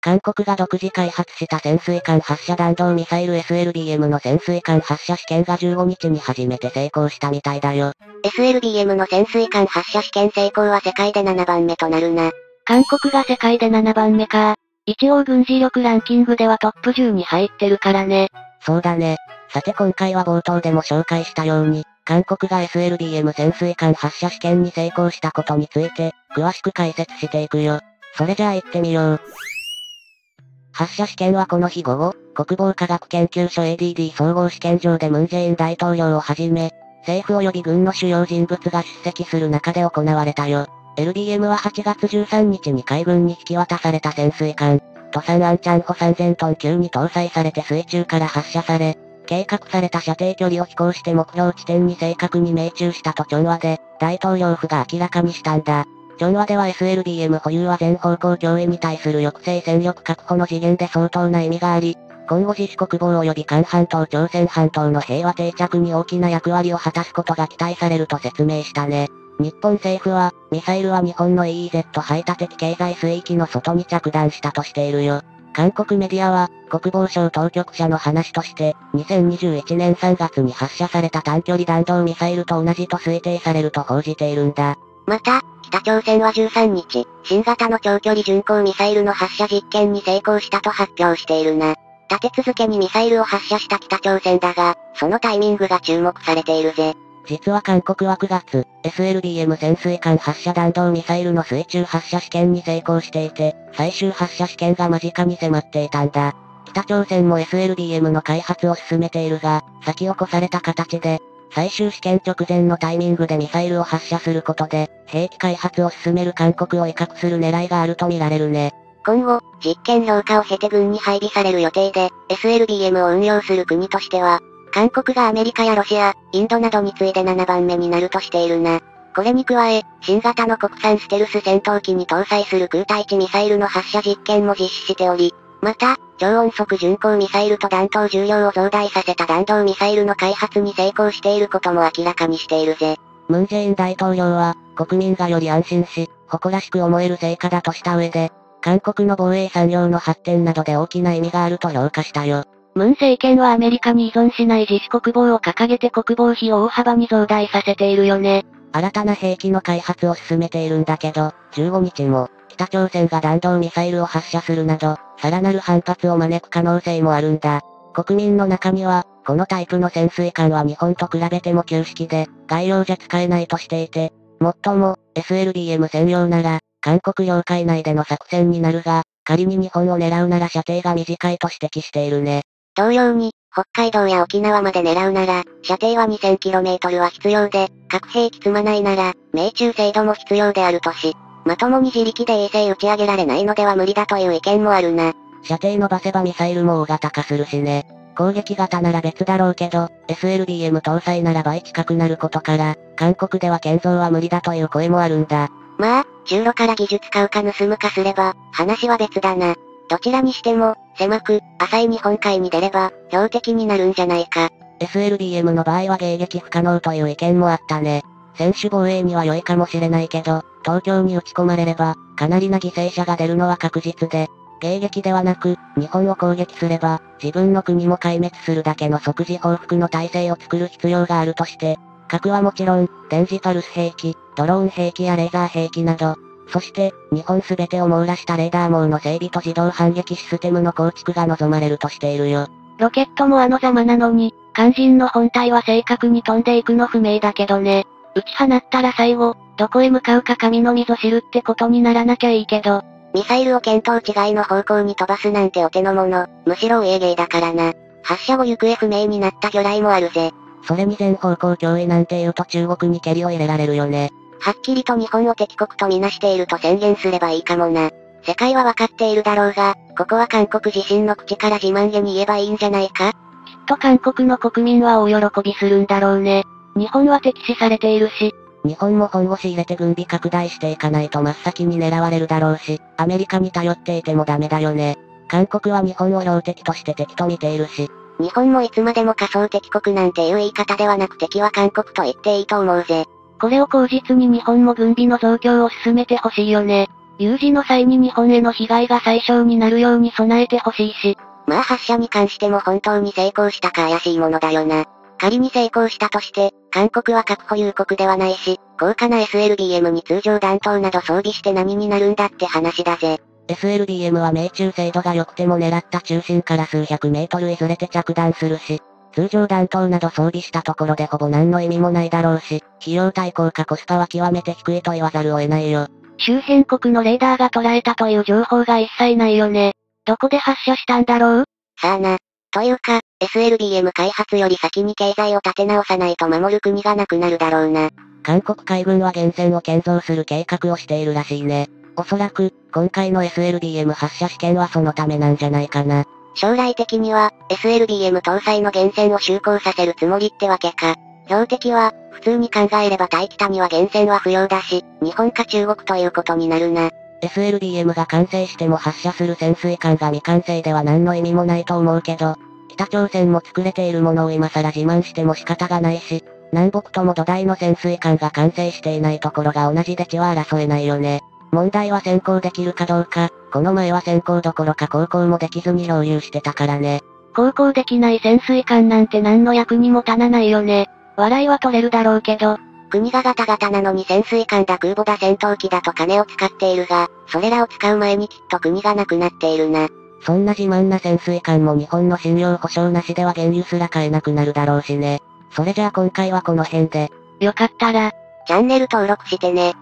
韓国が独自開発した潜水艦発射弾道ミサイル SLBM の潜水艦発射試験が15日に初めて成功したみたいだよ。SLBM の潜水艦発射試験成功は世界で7番目となるな。韓国が世界で7番目か。一応軍事力ランキングではトップ10に入ってるからね。そうだね。さて今回は冒頭でも紹介したように、韓国が SLBM 潜水艦発射試験に成功したことについて、詳しく解説していくよ。それじゃあ行ってみよう。発射試験はこの日午後、国防科学研究所 ADD 総合試験場でムンジェイン大統領をはじめ、政府及び軍の主要人物が出席する中で行われたよ。LDM は8月13日に海軍に引き渡された潜水艦、トサンアンチャンホ3000トン級に搭載されて水中から発射され、計画された射程距離を飛行して目標地点に正確に命中したとチョンワで、大統領府が明らかにしたんだ。チョンワでは SLBM 保有は全方向脅威に対する抑制戦力確保の次元で相当な意味があり、今後自主国防及び韓半島朝鮮半島の平和定着に大きな役割を果たすことが期待されると説明したね。日本政府は、ミサイルは日本の EEZ 排他的経済水域の外に着弾したとしているよ。韓国メディアは、国防省当局者の話として、2021年3月に発射された短距離弾道ミサイルと同じと推定されると報じているんだ。また、北朝鮮は13日、新型の長距離巡航ミサイルの発射実験に成功したと発表しているな。立て続けにミサイルを発射した北朝鮮だが、そのタイミングが注目されているぜ。実は韓国は9月、SLBM 潜水艦発射弾道ミサイルの水中発射試験に成功していて、最終発射試験が間近に迫っていたんだ。北朝鮮も SLBM の開発を進めているが、先を越された形で、最終試験直前のタイミングでミサイルを発射することで、兵器開発を進める韓国を威嚇する狙いがあると見られるね。今後、実験評価を経て軍に配備される予定で、SLBM を運用する国としては、韓国がアメリカやロシア、インドなどに次いで7番目になるとしているな。これに加え、新型の国産ステルス戦闘機に搭載する空対地ミサイルの発射実験も実施しており、また、超音速巡航ミサイルと弾頭重量を増大させた弾道ミサイルの開発に成功していることも明らかにしているぜ。ムンジェイン大統領は、国民がより安心し、誇らしく思える成果だとした上で、韓国の防衛産業の発展などで大きな意味があると評価したよ。ムン政権はアメリカに依存しない自主国防を掲げて国防費を大幅に増大させているよね。新たな兵器の開発を進めているんだけど、15日も、北朝鮮が弾道ミサイルを発射するなど、さらなる反発を招く可能性もあるんだ。国民の中には、このタイプの潜水艦は日本と比べても旧式で、概要じゃ使えないとしていて、もっとも、SLBM 専用なら、韓国領海内での作戦になるが、仮に日本を狙うなら射程が短いと指摘しているね。同様に、北海道や沖縄まで狙うなら、射程は 2000km は必要で、核兵器積まないなら、命中精度も必要であるとし、まともに自力で衛星打ち上げられないのでは無理だという意見もあるな。射程伸ばせばミサイルも大型化するしね。攻撃型なら別だろうけど、SLBM 搭載なら倍近くなることから、韓国では建造は無理だという声もあるんだ。まあ、中路から技術買うか盗むかすれば、話は別だな。どちらにしても、狭く、浅い日本海に出れば、標的になるんじゃないか。SLBM の場合は迎撃不可能という意見もあったね。選手防衛には良いかもしれないけど、東京に撃ち込まれれば、かなりな犠牲者が出るのは確実で、迎撃ではなく、日本を攻撃すれば、自分の国も壊滅するだけの即時報復の体制を作る必要があるとして、核はもちろん、電磁パルス兵器、ドローン兵器やレーザー兵器など、そして、日本すべてを網羅したレーダー網の整備と自動反撃システムの構築が望まれるとしているよ。ロケットもあのざまなのに、肝心の本体は正確に飛んでいくの不明だけどね。撃ち放ったら最後、どこへ向かうか神の溝知るってことにならなきゃいいけど。ミサイルを見当違いの方向に飛ばすなんてお手の物、むしろ英芸だからな。発射後行方不明になった魚雷もあるぜ。それに全方向脅威なんて言うと中国に蹴りを入れられるよね。はっきりと日本を敵国とみなしていると宣言すればいいかもな。世界はわかっているだろうが、ここは韓国自身の口から自慢げに言えばいいんじゃないか？きっと韓国の国民は大喜びするんだろうね。日本は敵視されているし。日本も本腰入れて軍備拡大していかないと真っ先に狙われるだろうし、アメリカに頼っていてもダメだよね。韓国は日本を標的として敵と見ているし。日本もいつまでも仮想敵国なんていう言い方ではなく敵は韓国と言っていいと思うぜ。これを口実に日本も軍備の増強を進めてほしいよね。有事の際に日本への被害が最小になるように備えてほしいし。まあ発射に関しても本当に成功したか怪しいものだよな。仮に成功したとして、韓国は核保有国ではないし、高価な SLBM に通常弾頭など装備して何になるんだって話だぜ。SLBM は命中精度が良くても狙った中心から数百メートルずれて着弾するし、通常弾頭など装備したところでほぼ何の意味もないだろうし、費用対効果コスパは極めて低いと言わざるを得ないよ。周辺国のレーダーが捉えたという情報が一切ないよね。どこで発射したんだろう？さあな。というか、SLBM 開発より先に経済を立て直さないと守る国がなくなるだろうな。韓国海軍は源泉を建造する計画をしているらしいね。おそらく、今回の SLBM 発射試験はそのためなんじゃないかな。将来的には、SLBM 搭載の源泉を就航させるつもりってわけか。標的は、普通に考えれば大北には源泉は不要だし、日本か中国ということになるな。SLBM が完成しても発射する潜水艦が未完成では何の意味もないと思うけど、北朝鮮も作れているものを今更自慢しても仕方がないし、南北とも土台の潜水艦が完成していないところが同じで血は争えないよね。問題は先行できるかどうか、この前は先行どころか航行もできずに漂流してたからね。航行できない潜水艦なんて何の役にも立たないよね。笑いは取れるだろうけど。国がガタガタなのに潜水艦だ空母だ戦闘機だと金を使っているが、それらを使う前にきっと国がなくなっているな。そんな自慢な潜水艦も日本の信用保証なしでは原油すら買えなくなるだろうしね。それじゃあ今回はこの辺で。よかったら、チャンネル登録してね。